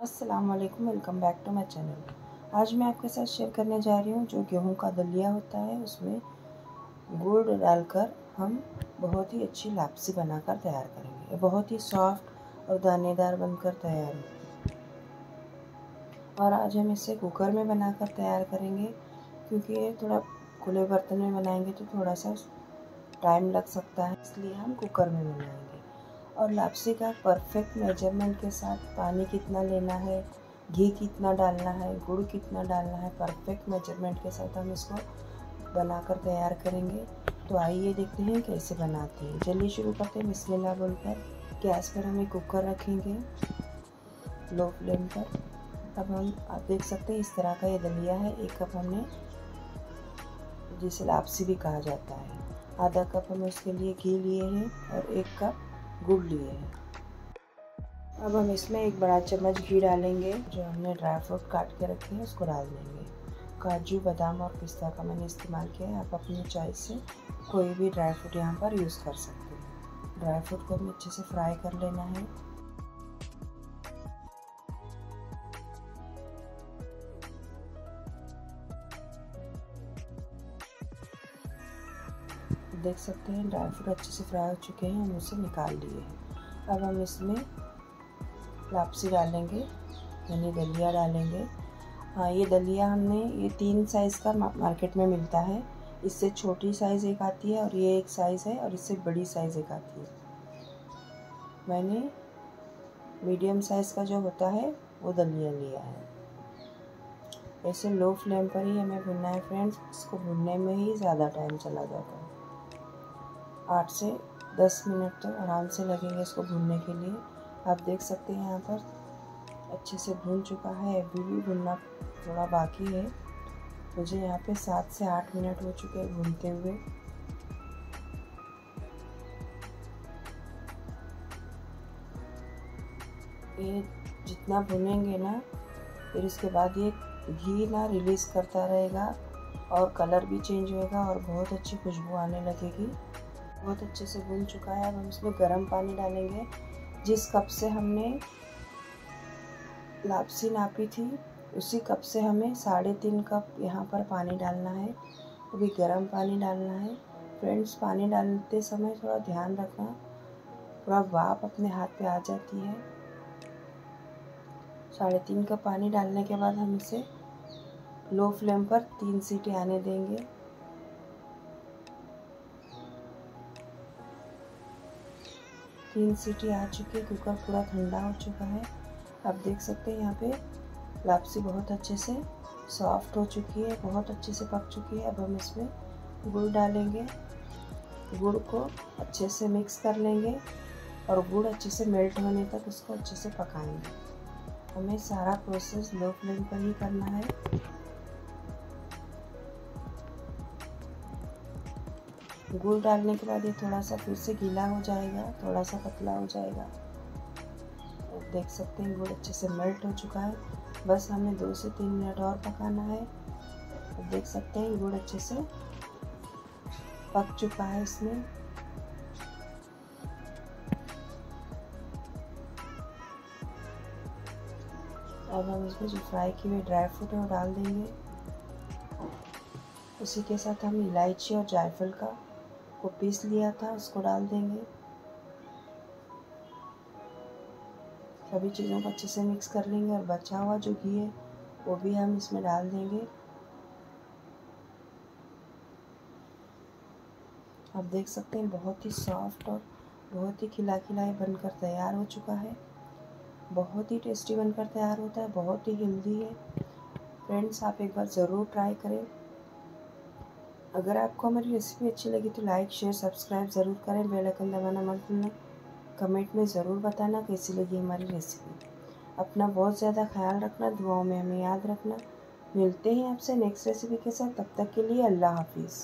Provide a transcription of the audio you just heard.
अस्सलाम वालेकुम back to my channel आज मैं आपके साथ शेयर करने जा रही हूँ जो गेहूँ का दलिया होता है, उसमें गुड़ डालकर हम बहुत ही अच्छी लापसी बनाकर तैयार करेंगे। बहुत ही सॉफ्ट और दानेदार बनकर तैयार होगी और आज हम इसे कुकर में बनाकर तैयार करेंगे, क्योंकि ये थोड़ा खुले बर्तन में बनाएँगे तो थोड़ा सा टाइम लग सकता है, इसलिए हम कुकर में बनाएँगे। और लापसी का परफेक्ट मेज़रमेंट के साथ पानी कितना लेना है, घी कितना डालना है, गुड़ कितना डालना है परफेक्ट मेज़रमेंट के साथ हम इसको बनाकर तैयार करेंगे। तो आइए देखते हैं कैसे बनाते हैं। जल्दी शुरू करते हैं बिस्मिल्लाह बोलकर। गैस पर हम एक कुकर रखेंगे, लो फ्लेम पर। अब हम, आप देख सकते हैं इस तरह का ये दलिया है। एक कप हमने, जिसे लापसी भी कहा जाता है। आधा कप हम उसके लिए घी लिए हैं और एक कप गुड़ लिए हैं। अब हम इसमें एक बड़ा चम्मच घी डालेंगे, जो हमने ड्राई फ्रूट काट के रखे हैं, उसको डाल देंगे। काजू, बादाम और पिस्ता का मैंने इस्तेमाल किया है, आप अपनी चॉइस से कोई भी ड्राई फ्रूट यहाँ पर यूज़ कर सकते हैं। ड्राई फ्रूट को हमें अच्छे से फ्राई कर लेना है। देख सकते हैं ड्राई फ्रूट अच्छे से फ्राई हो चुके हैं, हम उसे निकाल लिए हैं। अब हम इसमें लापसी डालेंगे यानी दलिया डालेंगे। हाँ ये दलिया हमने, ये तीन साइज़ का मार्केट में मिलता है। इससे छोटी साइज़ एक आती है और ये एक साइज़ है और इससे बड़ी साइज़ एक आती है। मैंने मीडियम साइज़ का जो होता है, वो दलिया लिया है। ऐसे लो फ्लेम पर ही हमें भुनना है फ्रेंड्स इसको भुनने में ही ज़्यादा टाइम चला जाता है। आठ से दस मिनट तो आराम से लगेंगे इसको भूनने के लिए। आप देख सकते हैं यहाँ पर अच्छे से भून चुका है, अभी भी भूनना थोड़ा बाकी है। मुझे यहाँ पे सात से आठ मिनट हो चुके हैं भूनते हुए। ये जितना भुनेंगे ना, फिर इसके बाद ये घी ना रिलीज़ करता रहेगा और कलर भी चेंज होएगा और बहुत अच्छी खुशबू आने लगेगी। बहुत अच्छे से भून चुका है। अब हम इसमें गर्म पानी डालेंगे, जिस कप से हमने लापसी नापी थी, उसी कप से हमें साढ़े तीन कप यहाँ पर पानी डालना है। अभी गर्म पानी डालना है। फ्रेंड्स, पानी डालते समय थोड़ा ध्यान रखना। थोड़ा वाप अपने हाथ पे आ जाती है। साढ़े तीन कप पानी डालने के बाद हम इसे लो फ्लेम पर तीन सीटी आने देंगे। तीन सीटी आ चुकी है, कुकर पूरा ठंडा हो चुका है। आप देख सकते हैं यहाँ पे लापसी बहुत अच्छे से सॉफ्ट हो चुकी है, बहुत अच्छे से पक चुकी है। अब हम इसमें गुड़ डालेंगे। गुड़ को अच्छे से मिक्स कर लेंगे और गुड़ अच्छे से मेल्ट होने तक उसको अच्छे से पकाएँगे। हमें सारा प्रोसेस लो फ्लेम पर ही करना है। गुड़ डालने के बाद ये थोड़ा सा फिर से गीला हो जाएगा थोड़ा सा पतला हो जाएगा। देख सकते हैं गुड़ अच्छे से मेल्ट हो चुका है। बस हमें दो से तीन मिनट और पकाना है। देख सकते हैं गुड़ अच्छे से पक चुका है इसमें। अब हम इसमें जो फ्राई किए हुए ड्राई फ्रूट है वो डाल देंगे। उसी के साथ हम इलायची और जायफल का को पीस लिया था, उसको डाल देंगे। सभी चीज़ों को अच्छे से मिक्स कर लेंगे और बचा हुआ जो घी है, वो भी हम इसमें डाल देंगे। आप देख सकते हैं, बहुत ही सॉफ्ट और बहुत ही खिला खिलाई बनकर तैयार हो चुका है। बहुत ही टेस्टी बनकर तैयार होता है, बहुत ही हेल्दी है। फ्रेंड्स आप एक बार ज़रूर ट्राई करें। अगर आपको हमारी रेसिपी अच्छी लगी तो लाइक शेयर सब्सक्राइब ज़रूर करें। बेल आइकन दबाना मत भूलना। कमेंट में ज़रूर बताना कैसी लगी हमारी रेसिपी अपना बहुत ज़्यादा ख्याल रखना, दुआओं में हमें याद रखना। मिलते हैं आपसे नेक्स्ट रेसिपी के साथ। तब तक के लिए अल्लाह हाफिज़।